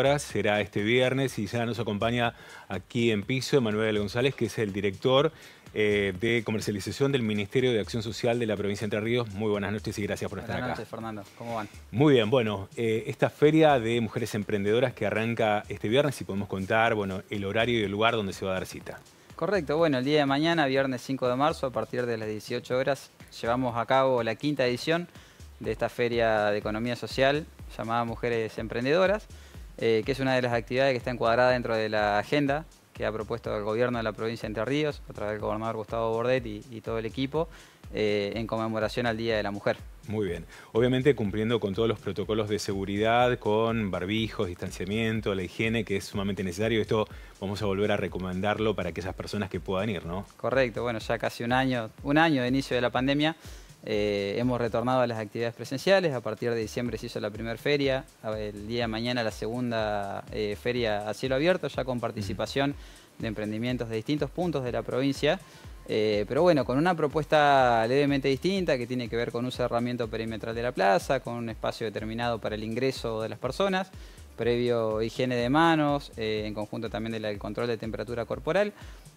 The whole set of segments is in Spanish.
horas será este viernes y ya nos acompaña aquí en piso Manuel González, que es el director eh, de comercialización del Ministerio de Acción Social de la provincia de Entre Ríos. Muy buenas noches y gracias por estar acá. Buenas noches, Fernando. ¿Cómo van? Muy bien. Bueno, eh, esta feria de mujeres emprendedoras que arranca este viernes, si podemos contar bueno, el horario y el lugar donde se va a dar cita. Correcto. Bueno, el día de mañana, viernes 5 de marzo, a partir de las 18 horas, llevamos a cabo la quinta edición de esta feria de economía social llamada Mujeres Emprendedoras, eh, que es una de las actividades que está encuadrada dentro de la agenda que ha propuesto el gobierno de la provincia de Entre Ríos, a través del gobernador Gustavo Bordet y, todo el equipo, eh, en conmemoración al Día de la Mujer. Muy bien. Obviamente cumpliendo con todos los protocolos de seguridad, con barbijos, distanciamiento, la higiene, que es sumamente necesario. Esto vamos a volver a recomendarlo para aquellas personas que puedan ir, ¿no? Correcto. Bueno, ya casi un año, un año de inicio de la pandemia. Eh, hemos retornado a las actividades presenciales, a partir de diciembre se hizo la primera feria, el día de mañana la segunda eh, feria a cielo abierto, ya con participación de emprendimientos de distintos puntos de la provincia, eh, pero bueno, con una propuesta levemente distinta que tiene que ver con un cerramiento perimetral de la plaza, con un espacio determinado para el ingreso de las personas, previo higiene de manos, eh, en conjunto también del control de temperatura corporal.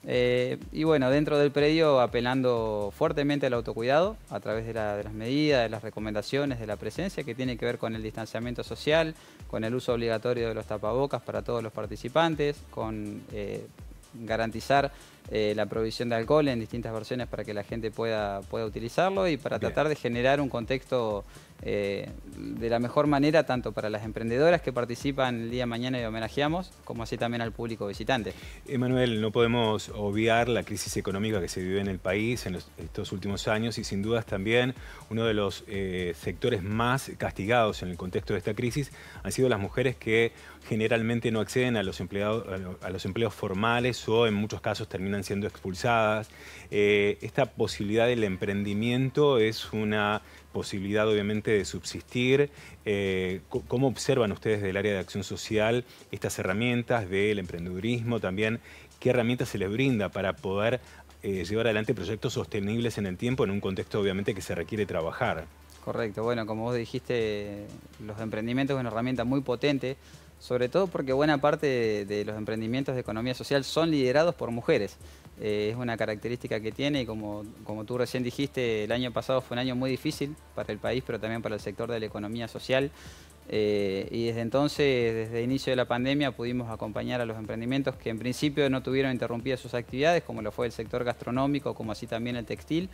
Eh, y bueno, dentro del predio apelando fuertemente al autocuidado a través de, las medidas, de las recomendaciones, de la presencia que tiene que ver con el distanciamiento social, con el uso obligatorio de los tapabocas para todos los participantes, con eh, garantizar la provisión de alcohol en distintas versiones para que la gente pueda, pueda utilizarlo y para tratar de generar un contexto eh, de la mejor manera tanto para las emprendedoras que participan el día de mañana y homenajeamos, como así también al público visitante. Emanuel, no podemos obviar la crisis económica que se vive en el país en estos últimos años y sin dudas también uno de los eh, sectores más castigados en el contexto de esta crisis han sido las mujeres que generalmente no acceden a los, empleados, a los empleos formales o en muchos casos terminan siendo expulsadas. Eh, esta posibilidad del emprendimiento es una posibilidad obviamente de subsistir. Eh, ¿Cómo observan ustedes del área de acción social estas herramientas del emprendedurismo? También, ¿qué herramientas se les brinda para poder eh, llevar adelante proyectos sostenibles en el tiempo en un contexto obviamente que se requiere trabajar? Correcto, bueno, como vos dijiste, los emprendimientos son una herramienta muy potente, sobre todo porque buena parte de los emprendimientos de economía social son liderados por mujeres. Eh, es una característica que tiene y como, como tú recién dijiste, el año pasado fue un año muy difícil para el país, pero también para el sector de la economía social. Eh, y desde entonces, desde el inicio de la pandemia, pudimos acompañar a los emprendimientos que en principio no tuvieron interrumpidas sus actividades, como lo fue el sector gastronómico, como así también el textil,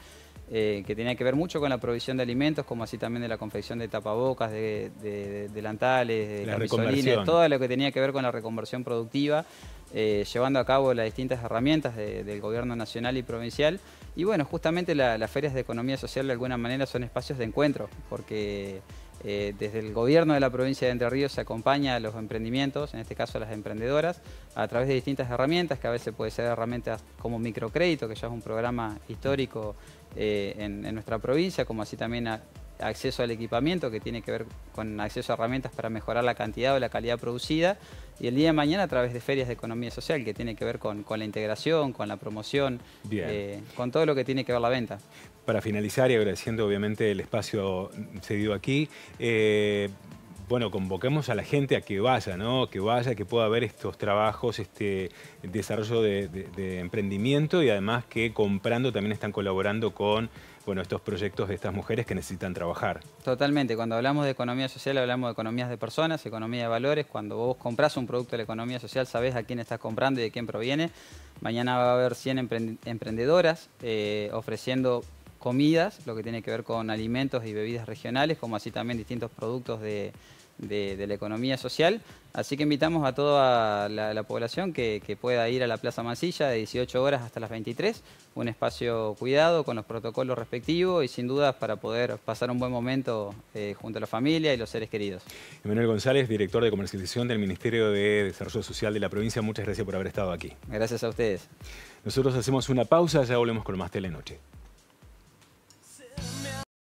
eh, que tenía que ver mucho con la provisión de alimentos, como así también de la confección de tapabocas, de, delantales, de camisolines, todo lo que tenía que ver con la reconversión productiva. Eh, llevando a cabo las distintas herramientas del gobierno nacional y provincial. Y bueno, justamente las ferias de economía social de alguna manera son espacios de encuentro, porque eh, desde el gobierno de la provincia de Entre Ríos se acompaña a los emprendimientos, en este caso a las emprendedoras, a través de distintas herramientas, que a veces puede ser herramientas como microcrédito, que ya es un programa histórico eh, en, en, nuestra provincia, como así también a, acceso al equipamiento, que tiene que ver con acceso a herramientas para mejorar la cantidad o la calidad producida, y el día de mañana a través de ferias de economía social, que tiene que ver con, la integración, con la promoción, eh, con todo lo que tiene que ver la venta. Para finalizar y agradeciendo obviamente el espacio cedido aquí, eh, bueno, convoquemos a la gente a que vaya, ¿no? Que vaya, que pueda ver estos trabajos, este desarrollo de, emprendimiento y además que comprando también están colaborando con bueno, estos proyectos de estas mujeres que necesitan trabajar. Totalmente, cuando hablamos de economía social hablamos de economías de personas, economía de valores, cuando vos compras un producto de la economía social sabés a quién estás comprando y de quién proviene. Mañana va a haber 100 emprendedoras eh, ofreciendo comidas, lo que tiene que ver con alimentos y bebidas regionales, como así también distintos productos de, la economía social. Así que invitamos a toda la, población que, pueda ir a la Plaza Mansilla de 18 horas hasta las 23, un espacio cuidado con los protocolos respectivos y sin dudas para poder pasar un buen momento eh, junto a la familia y los seres queridos. Emanuel González, director de comercialización del Ministerio de Desarrollo Social de la provincia, muchas gracias por haber estado aquí. Gracias a ustedes. Nosotros hacemos una pausa, ya volvemos con más Telenoche.